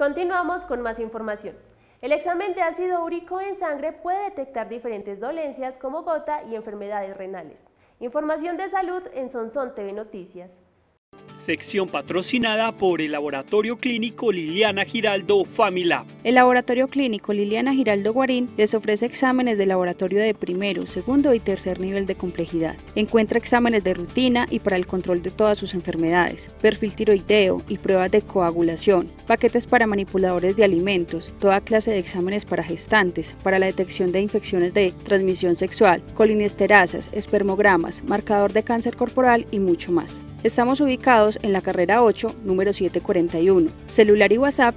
Continuamos con más información. El examen de ácido úrico en sangre puede detectar diferentes dolencias como gota y enfermedades renales. Información de salud en Sonson TV Noticias sección patrocinada por el Laboratorio Clínico Liliana Giraldo Familab. El Laboratorio Clínico Liliana Giraldo Guarín les ofrece exámenes de laboratorio de primero, segundo y tercer nivel de complejidad. Encuentra exámenes de rutina y para el control de todas sus enfermedades, perfil tiroideo y pruebas de coagulación, paquetes para manipuladores de alimentos, toda clase de exámenes para gestantes, para la detección de infecciones de transmisión sexual, colinesterasas, espermogramas, marcador de cáncer corporal y mucho más. Estamos ubicados en la carrera 8, número 741. Celular y WhatsApp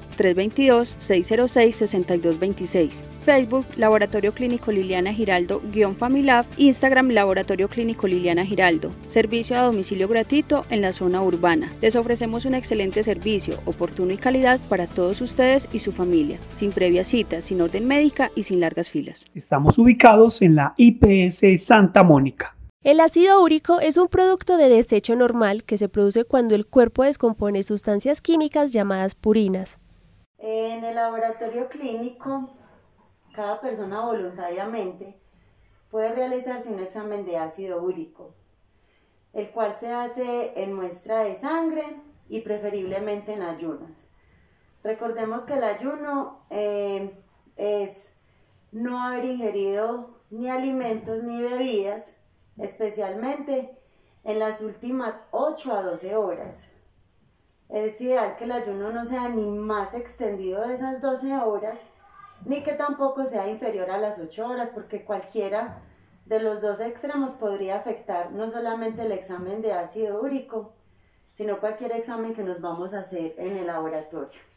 322-606-6226. Facebook Laboratorio Clínico Liliana Giraldo-Familab. Instagram Laboratorio Clínico Liliana Giraldo. Servicio a domicilio gratuito en la zona urbana. Les ofrecemos un excelente servicio, oportuno y calidad para todos ustedes y su familia, sin previa cita, sin orden médica y sin largas filas. Estamos ubicados en la IPS Santa Mónica. El ácido úrico es un producto de desecho normal que se produce cuando el cuerpo descompone sustancias químicas llamadas purinas. En el laboratorio clínico, cada persona voluntariamente puede realizarse un examen de ácido úrico, el cual se hace en muestra de sangre y preferiblemente en ayunas. Recordemos que el ayuno eh, es no haber ingerido ni alimentos ni bebidas especialmente en las últimas 8 a 12 horas. Es ideal que el ayuno no sea ni más extendido de esas 12 horas, ni que tampoco sea inferior a las 8 horas, porque cualquiera de los dos extremos podría afectar no solamente el examen de ácido úrico, sino cualquier examen que nos vamos a hacer en el laboratorio.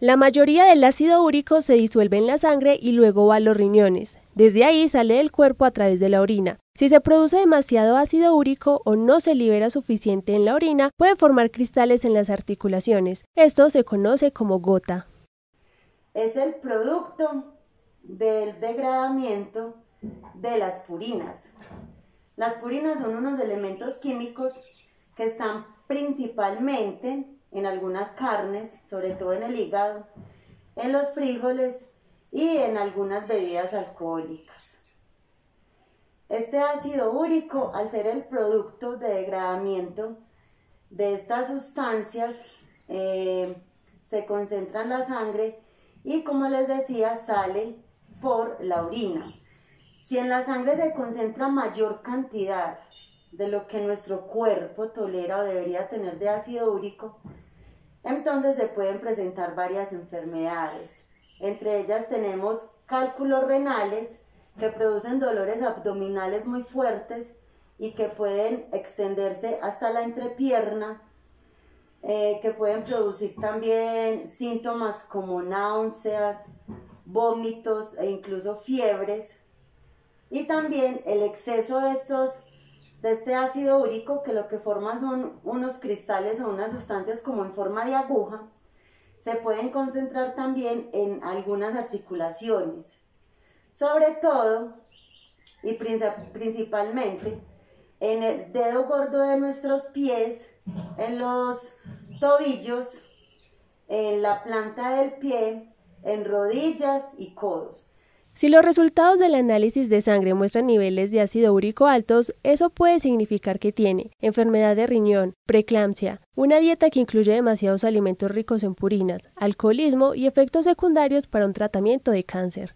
La mayoría del ácido úrico se disuelve en la sangre y luego va a los riñones. Desde ahí sale del cuerpo a través de la orina. Si se produce demasiado ácido úrico o no se libera suficiente en la orina, puede formar cristales en las articulaciones. Esto se conoce como gota. Es el producto del degradamiento de las purinas. Las purinas son unos elementos químicos que están principalmente en algunas carnes, sobre todo en el hígado, en los frijoles y en algunas bebidas alcohólicas. Este ácido úrico, al ser el producto de degradamiento de estas sustancias, eh, se concentra en la sangre y como les decía, sale por la orina. Si en la sangre se concentra mayor cantidad de lo que nuestro cuerpo tolera o debería tener de ácido úrico, entonces se pueden presentar varias enfermedades. Entre ellas tenemos cálculos renales, que producen dolores abdominales muy fuertes y que pueden extenderse hasta la entrepierna, eh, que pueden producir también síntomas como náuseas, vómitos e incluso fiebres. Y también el exceso de estos de este ácido úrico que lo que forma son unos cristales o unas sustancias como en forma de aguja, se pueden concentrar también en algunas articulaciones sobre todo y principalmente en el dedo gordo de nuestros pies, en los tobillos, en la planta del pie, en rodillas y codos. Si los resultados del análisis de sangre muestran niveles de ácido úrico altos, eso puede significar que tiene enfermedad de riñón, preeclampsia, una dieta que incluye demasiados alimentos ricos en purinas, alcoholismo y efectos secundarios para un tratamiento de cáncer.